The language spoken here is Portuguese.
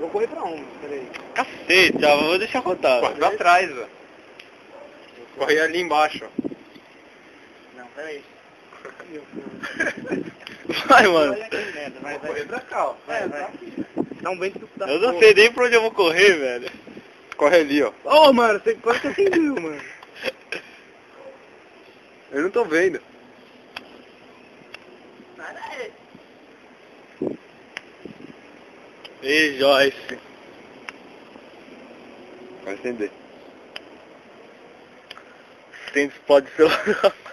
Vou correr pra onde? Peraí. Cacete, ó, vou deixar rodar. Corre pra trás, velho. Corre ali embaixo. ó. Não, peraí. Vai, mano. Olha que merda, vai, vai. pra cá, ó. Vai, vai. Dá um vento da Eu não porra. sei nem pra onde eu vou correr, velho. Corre ali, ó. Ô, mano, você quase que acendeu, mano. Eu não tô vendo. Ei, Joyce. Vai acender. Tem explode celular.